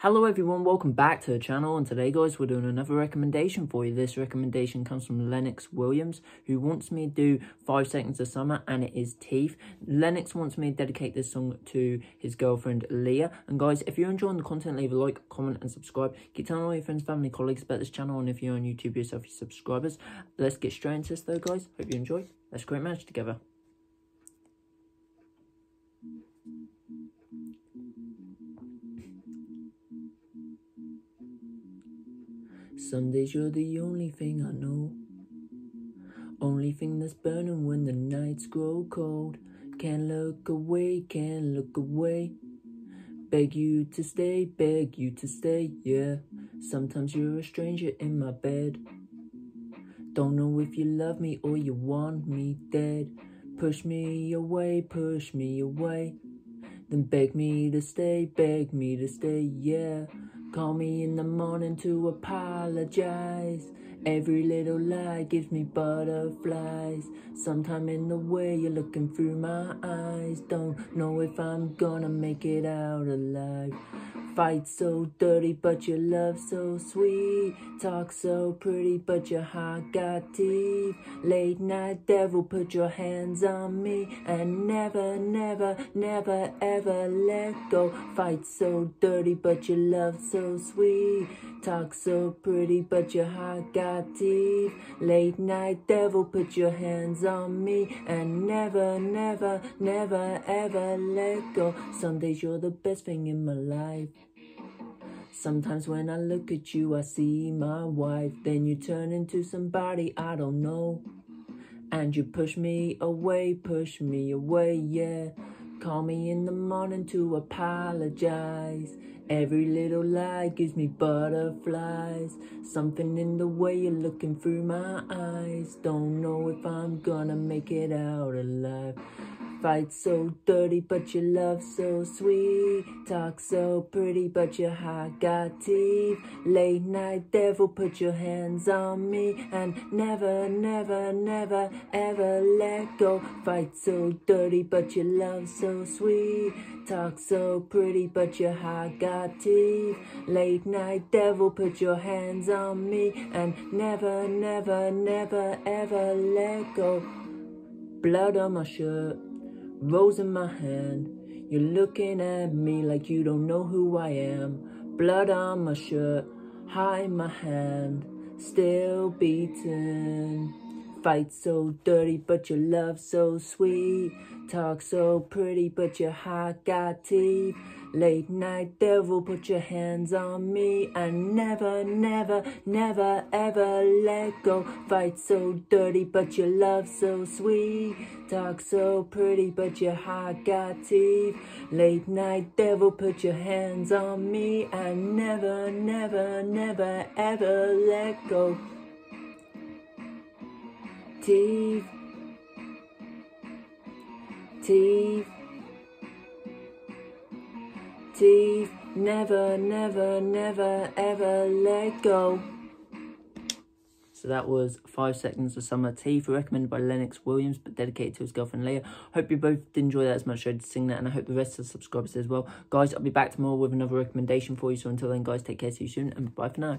Hello everyone, welcome back to the channel and today guys we're doing another recommendation for you. This recommendation comes from Lennox Williams who wants me to do 5 Seconds of Summer and it is Teeth. Lennox wants me to dedicate this song to his girlfriend Leah and guys if you're enjoying the content leave a like, comment and subscribe. Keep telling all your friends, family, colleagues about this channel and if you're on YouTube yourself your subscribers. Let's get straight into this though guys, hope you enjoy. Let's create magic together. Some days you're the only thing I know. Only thing that's burning when the nights grow cold. Can't look away, can't look away. Beg you to stay, beg you to stay, yeah. Sometimes you're a stranger in my bed. Don't know if you love me or you want me dead. Push me away, push me away. Then beg me to stay, beg me to stay, yeah. Call me in the morning to apologize. Every little lie gives me butterflies. Sometime in the way you're looking through my eyes. Don't know if I'm gonna make it out alive. Fight so dirty, but your love so sweet. Talk so pretty, but your heart got teeth. Late night devil, put your hands on me and never, never, never, ever let go. Fight so dirty, but your love so sweet. Talk so pretty, but your heart got teeth. Late night devil, put your hands on me and never, never, never, ever let go. Some days you're the best thing in my life. Sometimes when I look at you, I see my wife. Then you turn into somebody I don't know. And you push me away, push me away, yeah. Call me in the morning to apologize. Every little lie gives me butterflies. Something in the way you're looking through my eyes. Don't know if I'm gonna make it out alive. Fight so dirty, but your love so sweet. Talk so pretty, but your heart got teeth. Late night devil, put your hands on me and never, never, never, ever let go. Fight so dirty, but your love so sweet. Talk so pretty, but your heart got teeth. Late night devil, put your hands on me and never, never, never, ever let go. Blood on my shirt rose in my hand. You're looking at me like you don't know who I am. Blood on my shirt, high in my hand, still beating. Fight so dirty, but your love so sweet. Talk so pretty, but your heart got teeth. Late night devil, put your hands on me and never, never, never, ever let go. Fight so dirty, but your love so sweet. Talk so pretty, but your heart got teeth. Late night devil, put your hands on me and never, never, never, ever let go. Teeth. Teeth teeth. Never, never, never, ever let go. So that was Five Seconds of Summer Teeth, recommended by Lennox Williams, but dedicated to his girlfriend Leah. Hope you both did enjoy that as much as I did sing that, and I hope the rest of the subscribers as well. Guys, I'll be back tomorrow with another recommendation for you, so until then, guys, take care, see you soon, and bye for now.